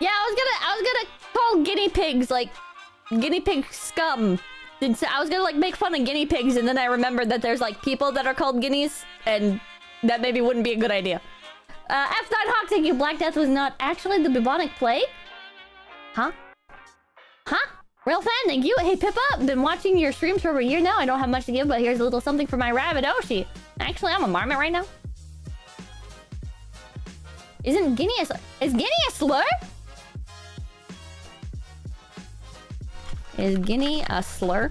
Yeah, I was gonna, I was gonna call guinea pigs like guinea pig scum. I was gonna like make fun of guinea pigs, and then I remembered that there's like people that are called guineas, and that maybe wouldn't be a good idea. Uh, F9 Hawk, thank you. Black Death was not actually the bubonic plague. Huh? Huh? Real fan, thank you. Hey, Pippa, been watching your streams for over a year now. I don't have much to give, but here's a little something for my Rabbitoshi. Actually, I'm a marmot right now. Isn't Guinea a... slur? Is Guinea a slur? Is Guinea a slur?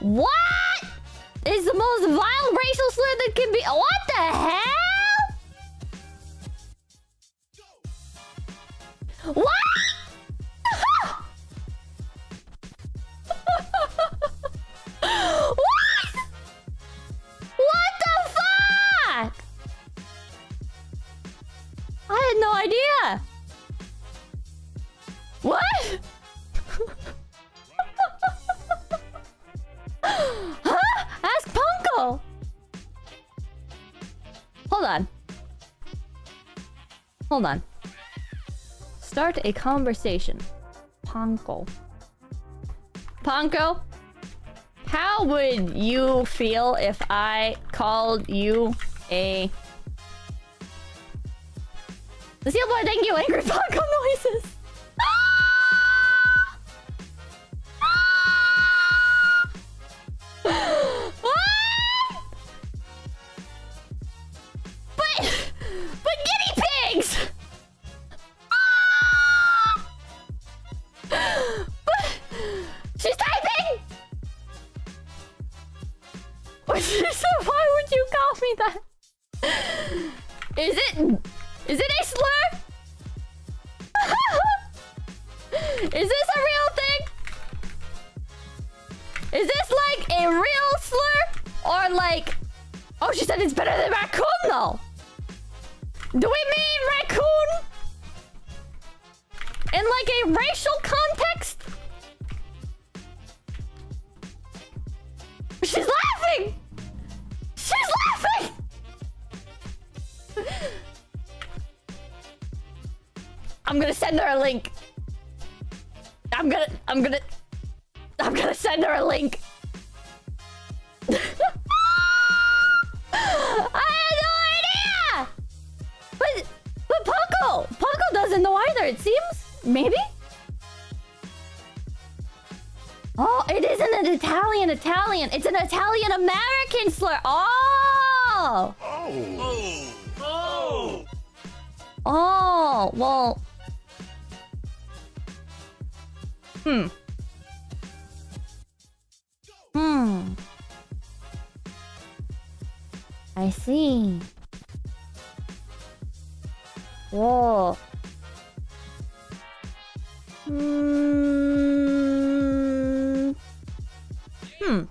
What? Is the most vile racial slur that can be- What the hell? What? Hold on. Start a conversation. Ponko. Ponko, how would you feel if I called you a... The seal boy, thank you, angry noises. It a slur? Is this a real thing? Is this like a real slur? Or like... Oh, she said it's better than raccoon though. Do we mean raccoon? In like a racial context? She's laughing! She's laughing! I'm gonna send her a link. I'm gonna, I'm gonna, I'm gonna send her a link. I had no idea! But, but Paco, Paco doesn't know either, it seems. Maybe? Oh, it isn't an Italian Italian. It's an Italian American slur. Oh! Oh! Oh! Oh, well. Hmm. Hmm. I see. Whoa. Hmm. Hmm.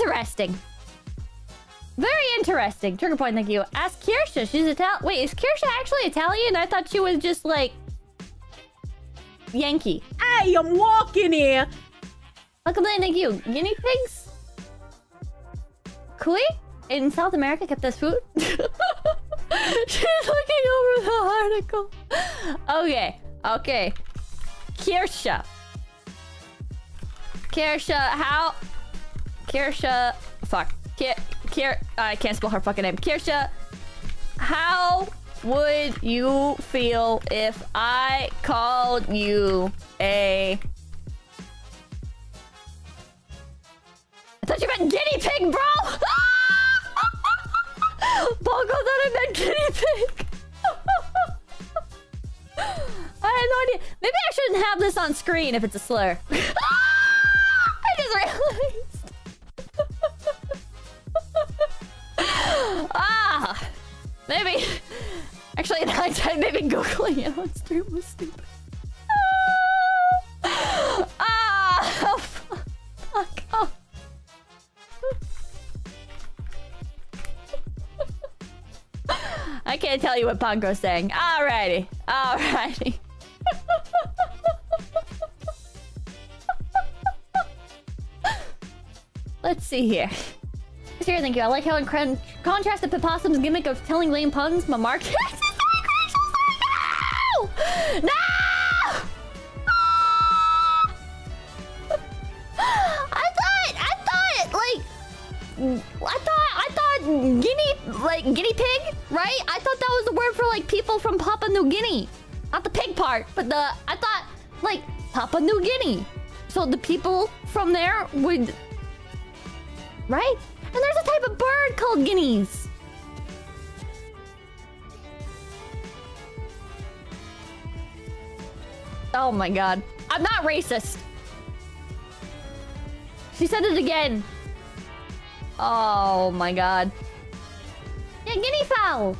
Interesting. Very interesting. Trigger point, thank you. Ask Kirsche. She's Italian. Wait, is Kirsche actually Italian? I thought she was just like Yankee. Hey, I'm walking here. Thank you. Guinea pigs? Cuy? In South America kept as food? She's looking over the article. Okay, okay. Kirsche. Kirsche, how... Kirsche... Fuck. Kir... Kir... I can't spell her fucking name. Kirsche, how would you feel if I called you a... I thought you meant guinea pig, bro! Bongo thought I meant guinea pig! I had no idea. Maybe I shouldn't have this on screen if it's a slur. I just realized. ah! Maybe... Actually, in hindsight, maybe Googling it on stream was stupid. ah! Oh, fuck off. I can't tell you what Ponko's saying. Alrighty. Alrighty. Let's see here. here, thank you. I like how in contrast to Possum's gimmick of telling lame puns, my Mark is No! I thought, I thought, like, I thought, I thought guinea, like, guinea pig, right? I thought that was the word for, like, people from Papua New Guinea. Not the pig part, but the, I thought, like, Papua New Guinea. So the people from there would, right? And there's a type of bird called guineas. Oh my god. I'm not racist. She said it again. Oh my god. Yeah, guinea fowl.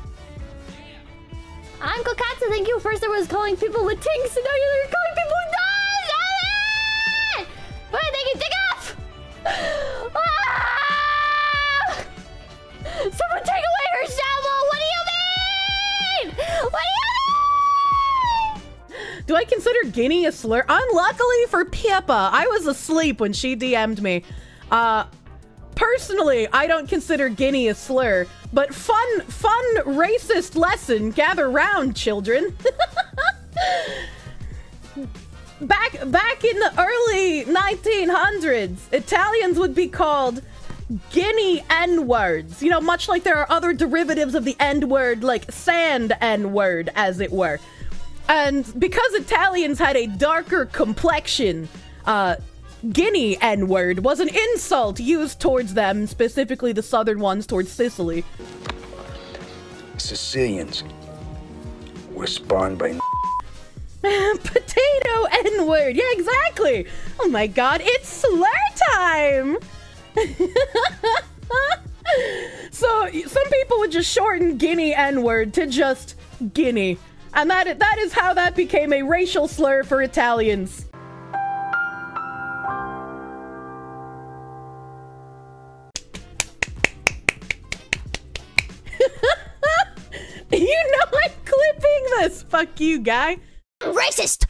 I'm Kokatsu, thank you. First I was calling people with tinks, and now you're calling people with dies! Wait, they can take off! Do I consider Guinea a slur? Unluckily for Pippa, I was asleep when she DM'd me. Uh, personally, I don't consider Guinea a slur, but fun, fun racist lesson. Gather round, children. back, back in the early 1900s, Italians would be called Guinea N-words. You know, much like there are other derivatives of the N-word, like sand N-word, as it were. And because Italians had a darker complexion, uh, Guinea N word was an insult used towards them, specifically the southern ones towards Sicily. Sicilians were spawned by Potato N word. Yeah, exactly. Oh my god, it's slur time. so some people would just shorten Guinea N word to just Guinea. And that that is how that became a racial slur for Italians. you know I'm clipping this. Fuck you, guy. Racist!